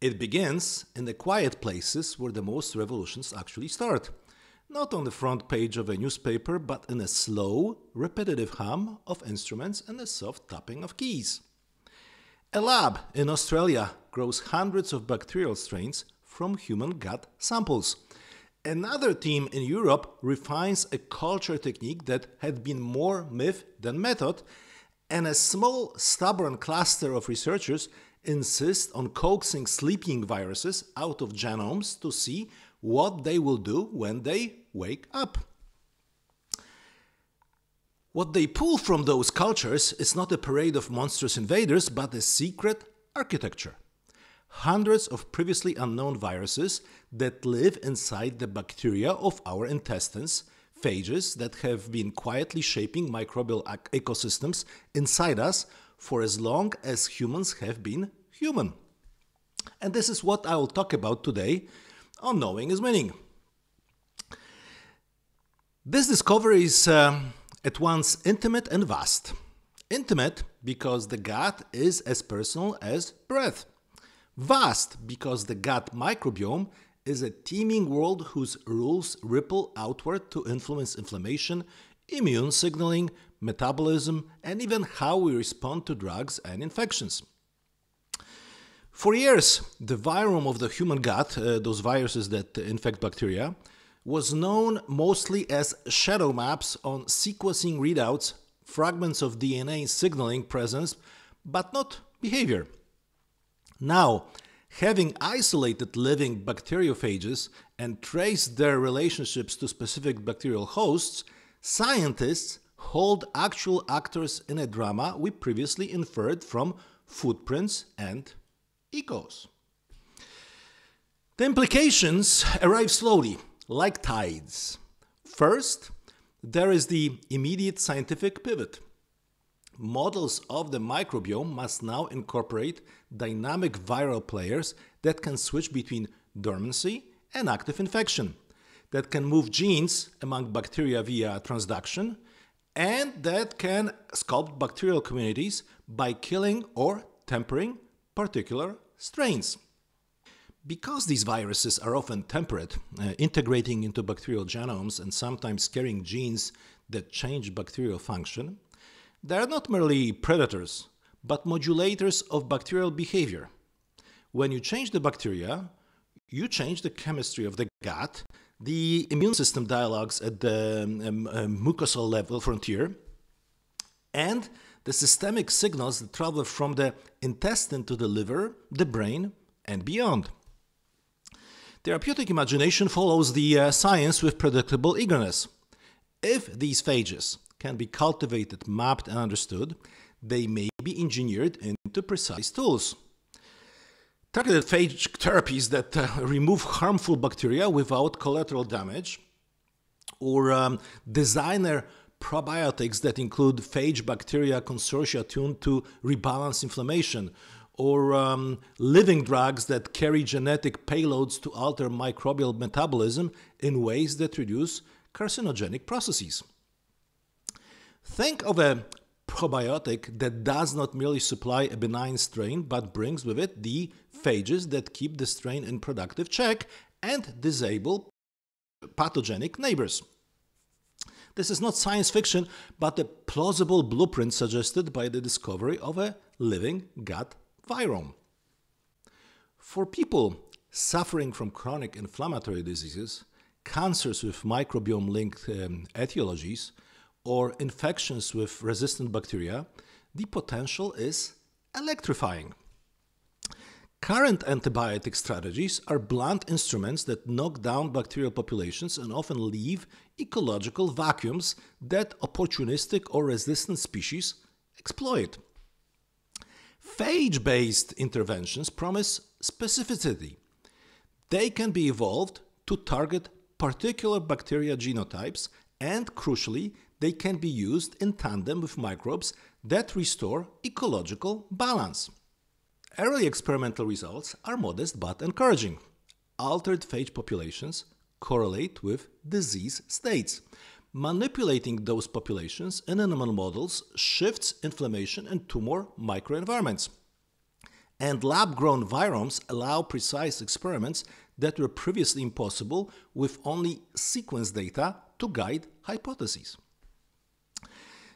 It begins in the quiet places where the most revolutions actually start. Not on the front page of a newspaper, but in a slow, repetitive hum of instruments and a soft tapping of keys. A lab in Australia grows hundreds of bacterial strains from human gut samples. Another team in Europe refines a culture technique that had been more myth than method, and a small, stubborn cluster of researchers insist on coaxing sleeping viruses out of genomes to see what they will do when they wake up. What they pull from those cultures is not a parade of monstrous invaders, but a secret architecture. Hundreds of previously unknown viruses that live inside the bacteria of our intestines, phages that have been quietly shaping microbial ecosystems inside us for as long as humans have been human. And this is what I will talk about today on Knowing is Winning. This discovery is uh, at once intimate and vast. Intimate because the gut is as personal as breath. Vast because the gut microbiome is a teeming world whose rules ripple outward to influence inflammation, immune signaling, metabolism, and even how we respond to drugs and infections. For years, the virome of the human gut, uh, those viruses that infect bacteria, was known mostly as shadow maps on sequencing readouts, fragments of DNA signaling presence, but not behavior. Now, having isolated living bacteriophages and traced their relationships to specific bacterial hosts, scientists hold actual actors in a drama we previously inferred from footprints and echoes. The implications arrive slowly, like tides. First, there is the immediate scientific pivot. Models of the microbiome must now incorporate dynamic viral players that can switch between dormancy and active infection, that can move genes among bacteria via transduction, and that can sculpt bacterial communities by killing or tempering particular strains. Because these viruses are often temperate, uh, integrating into bacterial genomes and sometimes carrying genes that change bacterial function, they are not merely predators, but modulators of bacterial behavior. When you change the bacteria, you change the chemistry of the gut, the immune system dialogues at the um, um, mucosal level frontier, and the systemic signals that travel from the intestine to the liver, the brain, and beyond. Therapeutic imagination follows the uh, science with predictable eagerness. If these phages can be cultivated, mapped, and understood, they may be engineered into precise tools. Targeted phage therapies that uh, remove harmful bacteria without collateral damage, or um, designer probiotics that include phage bacteria consortia tuned to rebalance inflammation, or um, living drugs that carry genetic payloads to alter microbial metabolism in ways that reduce carcinogenic processes. Think of a probiotic that does not merely supply a benign strain but brings with it the phages that keep the strain in productive check and disable pathogenic neighbors. This is not science fiction, but a plausible blueprint suggested by the discovery of a living gut virome. For people suffering from chronic inflammatory diseases, cancers with microbiome linked um, etiologies, or infections with resistant bacteria, the potential is electrifying. Current antibiotic strategies are blunt instruments that knock down bacterial populations and often leave ecological vacuums that opportunistic or resistant species exploit. Phage based interventions promise specificity. They can be evolved to target particular bacteria genotypes, and crucially, they can be used in tandem with microbes that restore ecological balance. Early experimental results are modest but encouraging. Altered phage populations correlate with disease states. Manipulating those populations in animal models shifts inflammation and tumor microenvironments. and lab grown viromes allow precise experiments that were previously impossible with only sequence data to guide hypotheses.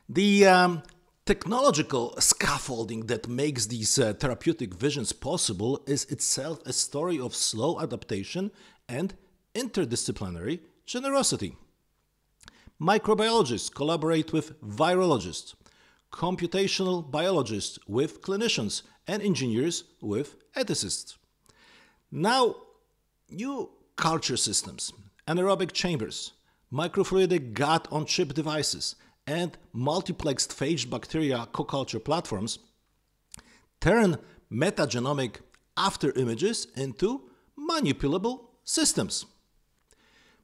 The um, technological scaffolding that makes these uh, therapeutic visions possible is itself a story of slow adaptation and interdisciplinary generosity. Microbiologists collaborate with virologists, computational biologists with clinicians, and engineers with ethicists. Now, new culture systems, anaerobic chambers, microfluidic gut on chip devices, and multiplexed phage bacteria co-culture platforms turn metagenomic after images into manipulable systems.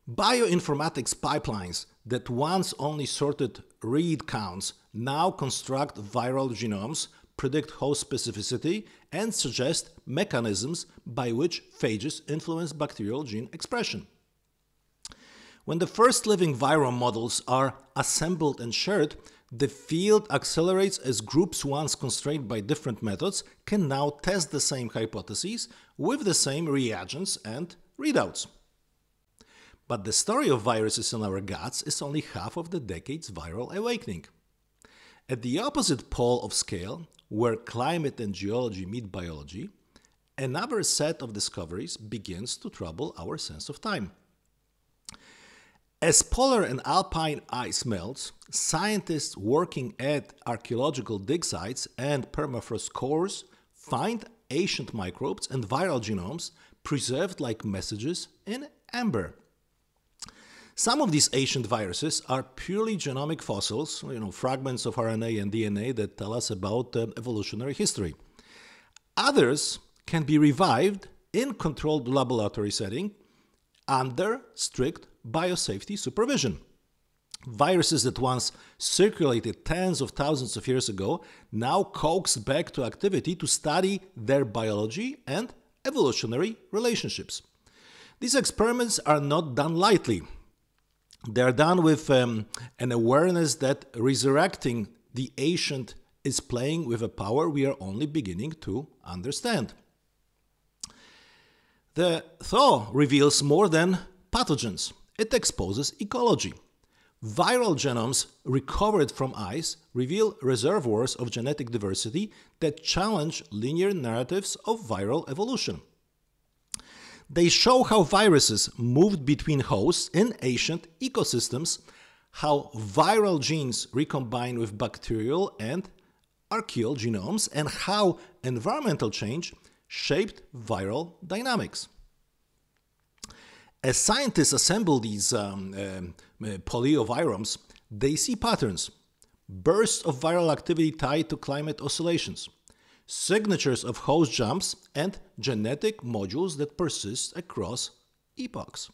Bioinformatics pipelines that once only sorted read counts now construct viral genomes, predict host specificity, and suggest mechanisms by which phages influence bacterial gene expression. When the first living viral models are assembled and shared, the field accelerates as groups once constrained by different methods can now test the same hypotheses with the same reagents and readouts. But the story of viruses in our guts is only half of the decade's viral awakening. At the opposite pole of scale, where climate and geology meet biology, another set of discoveries begins to trouble our sense of time. As polar and alpine ice melts, scientists working at archaeological dig sites and permafrost cores find ancient microbes and viral genomes preserved like messages in amber. Some of these ancient viruses are purely genomic fossils, you know, fragments of RNA and DNA that tell us about uh, evolutionary history. Others can be revived in controlled laboratory setting under strict biosafety supervision. Viruses that once circulated tens of thousands of years ago now coax back to activity to study their biology and evolutionary relationships. These experiments are not done lightly. They are done with um, an awareness that resurrecting the ancient is playing with a power we are only beginning to understand. The thaw reveals more than pathogens it exposes ecology. Viral genomes recovered from ice reveal reservoirs of genetic diversity that challenge linear narratives of viral evolution. They show how viruses moved between hosts in ancient ecosystems, how viral genes recombine with bacterial and archaeal genomes, and how environmental change shaped viral dynamics. As scientists assemble these um, um, uh, they see patterns, bursts of viral activity tied to climate oscillations, signatures of host jumps, and genetic modules that persist across epochs.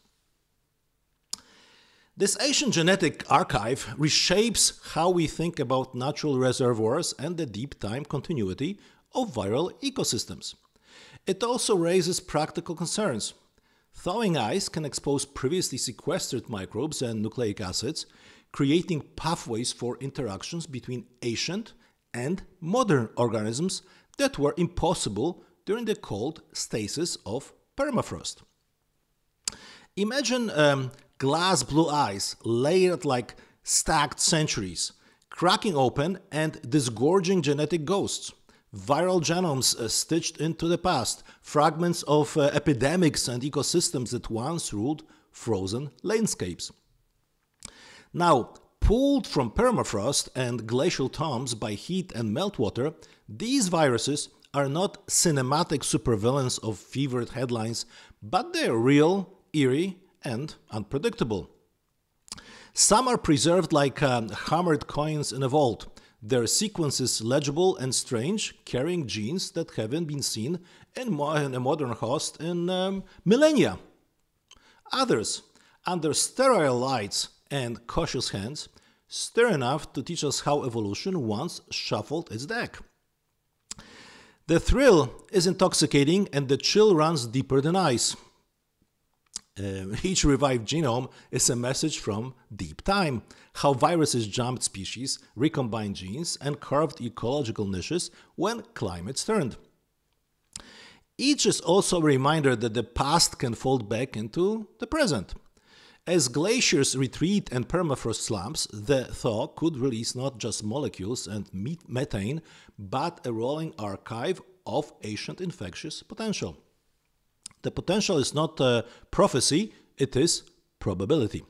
This ancient genetic archive reshapes how we think about natural reservoirs and the deep time continuity of viral ecosystems. It also raises practical concerns Thawing ice can expose previously sequestered microbes and nucleic acids, creating pathways for interactions between ancient and modern organisms that were impossible during the cold stasis of permafrost. Imagine um, glass blue ice layered like stacked centuries, cracking open and disgorging genetic ghosts viral genomes uh, stitched into the past, fragments of uh, epidemics and ecosystems that once ruled frozen landscapes. Now, pulled from permafrost and glacial tombs by heat and meltwater, these viruses are not cinematic supervillains of fevered headlines, but they're real, eerie, and unpredictable. Some are preserved like um, hammered coins in a vault, their sequences legible and strange, carrying genes that haven't been seen in, a modern host in um, millennia. Others, under sterile lights and cautious hands, stir enough to teach us how evolution once shuffled its deck. The thrill is intoxicating and the chill runs deeper than ice. Uh, each revived genome is a message from deep time, how viruses jumped species, recombined genes, and carved ecological niches when climates turned. Each is also a reminder that the past can fold back into the present. As glaciers retreat and permafrost slumps, the thaw could release not just molecules and methane, but a rolling archive of ancient infectious potential. The potential is not a prophecy, it is probability.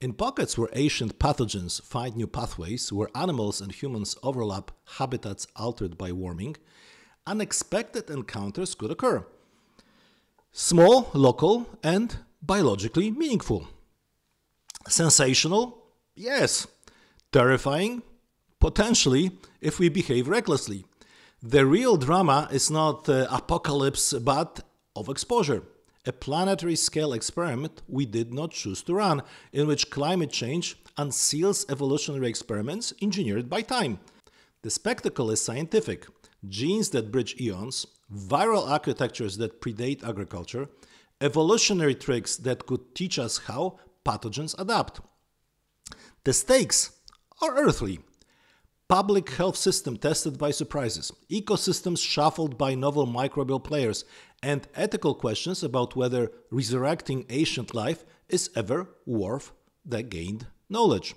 In pockets where ancient pathogens find new pathways, where animals and humans overlap habitats altered by warming, unexpected encounters could occur. Small, local, and biologically meaningful. Sensational? Yes. Terrifying? Potentially, if we behave recklessly. The real drama is not uh, apocalypse, but of exposure. A planetary scale experiment we did not choose to run, in which climate change unseals evolutionary experiments engineered by time. The spectacle is scientific genes that bridge eons, viral architectures that predate agriculture, evolutionary tricks that could teach us how pathogens adapt. The stakes are earthly. Public health system tested by surprises, ecosystems shuffled by novel microbial players, and ethical questions about whether resurrecting ancient life is ever worth the gained knowledge.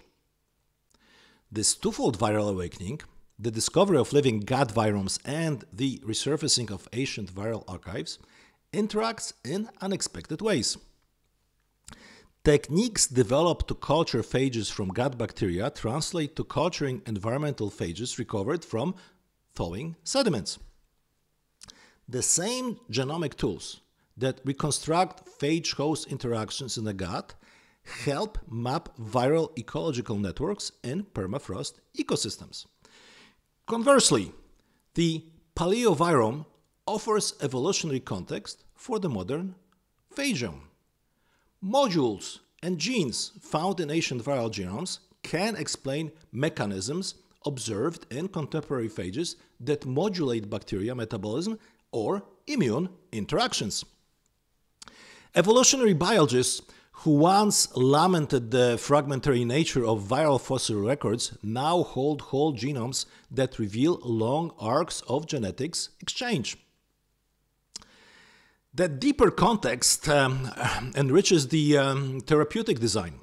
This twofold viral awakening the discovery of living gut viromes and the resurfacing of ancient viral archives interacts in unexpected ways. Techniques developed to culture phages from gut bacteria translate to culturing environmental phages recovered from thawing sediments. The same genomic tools that reconstruct phage host interactions in the gut help map viral ecological networks in permafrost ecosystems. Conversely, the paleovirome offers evolutionary context for the modern phageome. Modules and genes found in ancient viral genomes can explain mechanisms observed in contemporary phages that modulate bacteria metabolism or immune interactions. Evolutionary biologists who once lamented the fragmentary nature of viral fossil records now hold whole genomes that reveal long arcs of genetics exchange. That deeper context um, enriches the um, therapeutic design.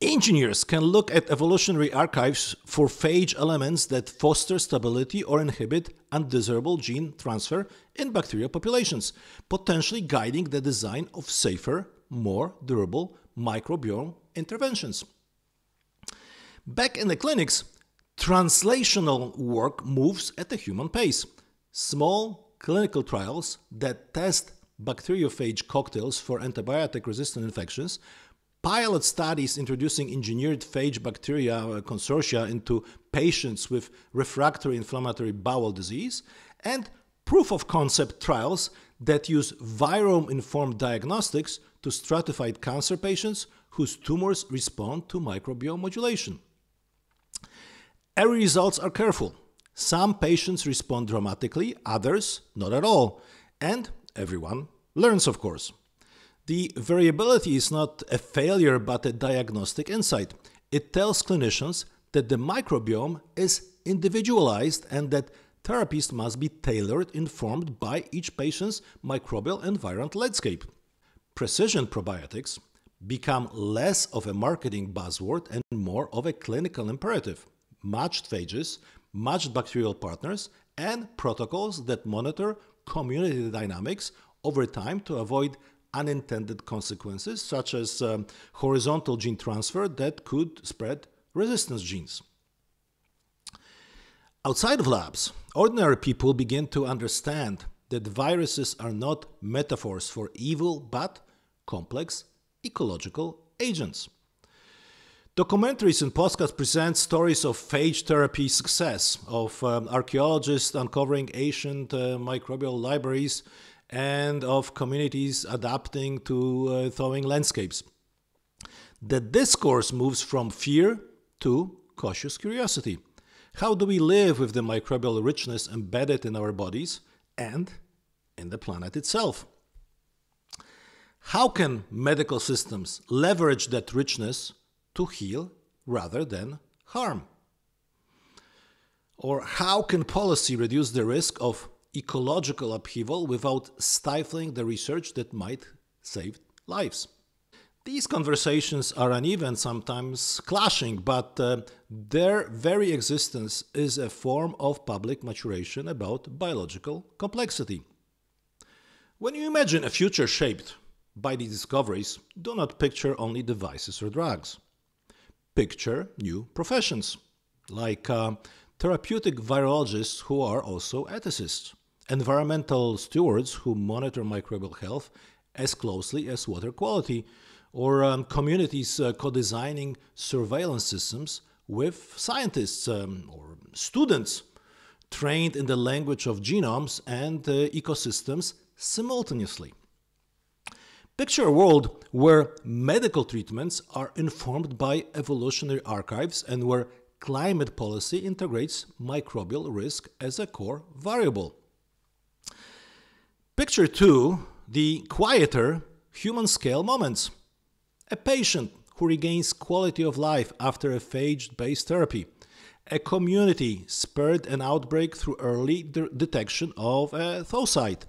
Engineers can look at evolutionary archives for phage elements that foster stability or inhibit undesirable gene transfer in bacterial populations, potentially guiding the design of safer more durable microbiome interventions. Back in the clinics, translational work moves at a human pace. Small clinical trials that test bacteriophage cocktails for antibiotic resistant infections, pilot studies introducing engineered phage bacteria uh, consortia into patients with refractory inflammatory bowel disease, and proof of concept trials that use virome informed diagnostics to stratified cancer patients whose tumors respond to microbiome modulation. Early results are careful. Some patients respond dramatically, others not at all. And everyone learns, of course. The variability is not a failure but a diagnostic insight. It tells clinicians that the microbiome is individualized and that therapies must be tailored, informed by each patient's microbial environment landscape precision probiotics become less of a marketing buzzword and more of a clinical imperative. Matched phages, matched bacterial partners, and protocols that monitor community dynamics over time to avoid unintended consequences, such as um, horizontal gene transfer that could spread resistance genes. Outside of labs, ordinary people begin to understand that viruses are not metaphors for evil but complex ecological agents. Documentaries and podcasts present stories of phage therapy success, of um, archaeologists uncovering ancient uh, microbial libraries, and of communities adapting to uh, thawing landscapes. The discourse moves from fear to cautious curiosity. How do we live with the microbial richness embedded in our bodies and in the planet itself. How can medical systems leverage that richness to heal rather than harm? Or how can policy reduce the risk of ecological upheaval without stifling the research that might save lives. These conversations are uneven, sometimes clashing, but uh, their very existence is a form of public maturation about biological complexity. When you imagine a future shaped by these discoveries, do not picture only devices or drugs. Picture new professions, like uh, therapeutic virologists who are also ethicists, environmental stewards who monitor microbial health as closely as water quality or um, communities uh, co-designing surveillance systems with scientists um, or students trained in the language of genomes and uh, ecosystems simultaneously. Picture a world where medical treatments are informed by evolutionary archives and where climate policy integrates microbial risk as a core variable. Picture 2 the quieter human scale moments. A patient who regains quality of life after a phage based therapy, a community spared an outbreak through early de detection of a zoonosis,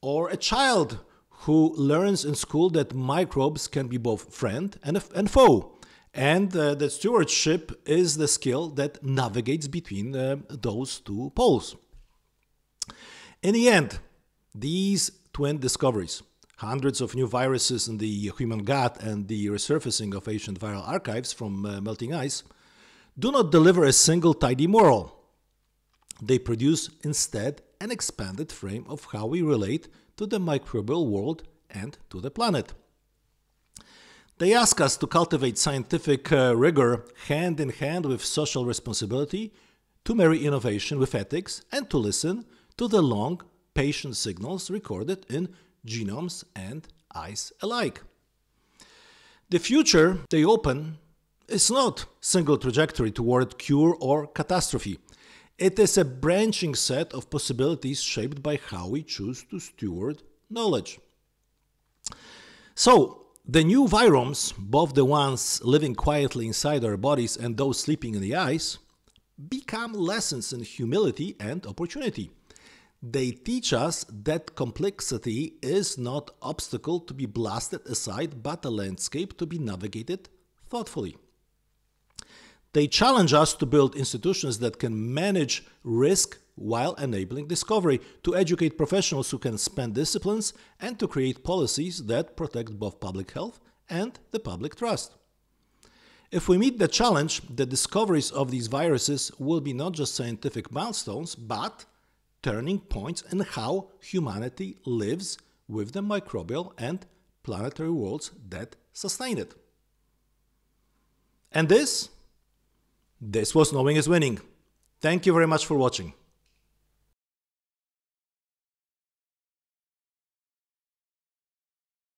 or a child who learns in school that microbes can be both friend and, and foe, and uh, that stewardship is the skill that navigates between uh, those two poles. In the end, these twin discoveries hundreds of new viruses in the human gut and the resurfacing of ancient viral archives from uh, melting ice do not deliver a single tidy moral. They produce instead an expanded frame of how we relate to the microbial world and to the planet. They ask us to cultivate scientific uh, rigor hand in hand with social responsibility, to marry innovation with ethics, and to listen to the long, patient signals recorded in genomes and eyes alike. The future they open is not single trajectory toward cure or catastrophe. It is a branching set of possibilities shaped by how we choose to steward knowledge. So, the new viromes, both the ones living quietly inside our bodies and those sleeping in the ice, become lessons in humility and opportunity. They teach us that complexity is not obstacle to be blasted aside but a landscape to be navigated thoughtfully. They challenge us to build institutions that can manage risk while enabling discovery, to educate professionals who can span disciplines, and to create policies that protect both public health and the public trust. If we meet the challenge, the discoveries of these viruses will be not just scientific milestones, but turning points in how humanity lives with the microbial and planetary worlds that sustain it. And this, this was Knowing is Winning. Thank you very much for watching.